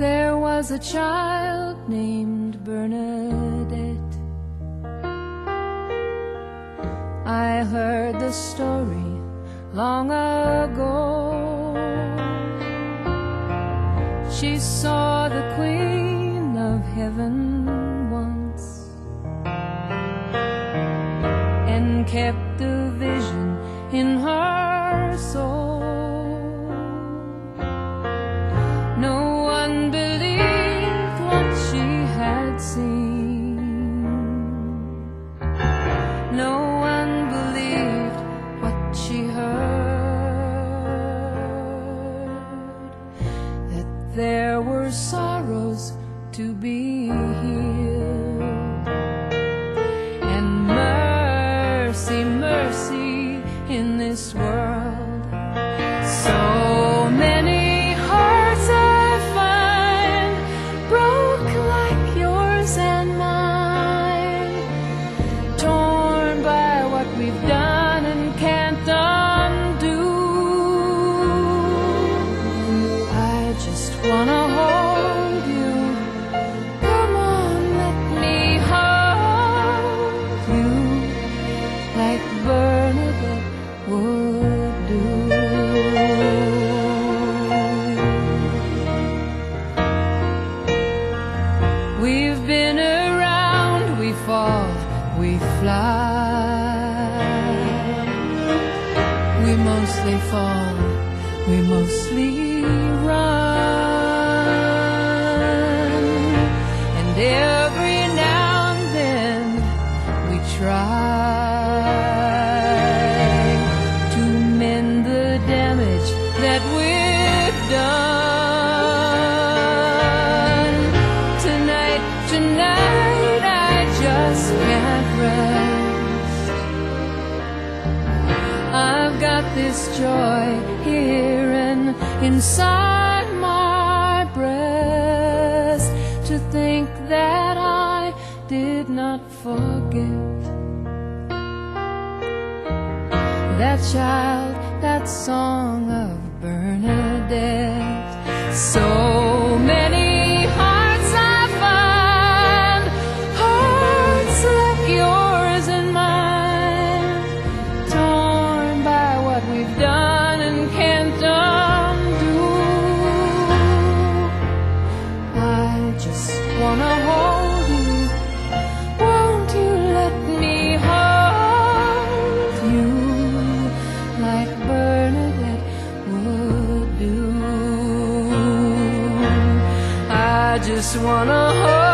there was a child named Bernadette. I heard the story long ago. She saw the Queen of Heaven once and kept the vision in her soul. No there were sorrows to be healed. We've been around, we fall, we fly. We mostly fall, we mostly run. I've got this joy here and inside my breast to think that I did not forget that child, that song of Bernadette. So just wanna hold